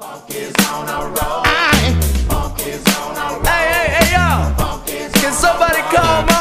Funk is on a roll. Funk is on a roll. Hey, hey, hey, y'all. Can somebody call my